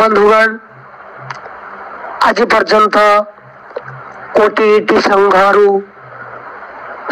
बंधुगण ଆଜି ପର୍ଯ୍ୟନ୍ତ କୋଟିଏଟି ସଂଘରୁ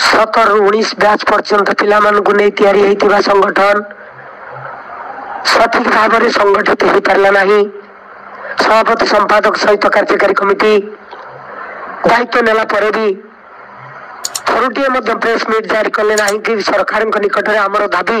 ସତରରୁ ଉଣେଇଶ ବ୍ୟାଚ୍ ପର୍ଯ୍ୟନ୍ତ ପିଲାମାନଙ୍କୁ ନେଇ ତିଆରି ହେଇଥିବା ସଂଗଠନ ସଠିକ୍ ଭାବରେ ସଂଗଠିତ ହୋଇପାରିଲା ନାହିଁ ସଭାପତି ସମ୍ପାଦକ ସହିତ କାର୍ଯ୍ୟକାରୀ କମିଟି ଦାୟିତ୍ୱ ନେଲା ପରେ ବି ଥରୁଟିଏ ମଧ୍ୟ ପ୍ରେସ୍ ମିଟ୍ ଜାରି କଲେ ନାହିଁ କି ସରକାରଙ୍କ ନିକଟରେ ଆମର ଦାବି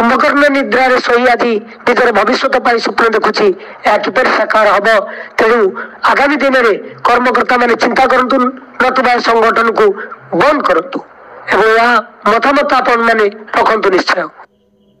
কুম্ভকর্ণ ନିଦ୍ରାରେ ଶୋଇ ଆଜି ନିଜର ଭବିଷ୍ୟତ ପାଇଁ ସ୍ୱପ୍ନ ଦେଖୁଛି ଏହା କିପରି ସାକାର ହେବ ତେଣୁ ଆଗାମୀ ଦିନରେ କର୍ମକର୍ତ୍ତାମାନେ ଚିନ୍ତା କରନ୍ତୁ ନଥିବା ସଂଗଠନକୁ ବନ୍ଦ କରନ୍ତୁ ଏବଂ ଏହା ମତାମତ ଆପଣମାନେ ରଖନ୍ତୁ ନିଶ୍ଚୟ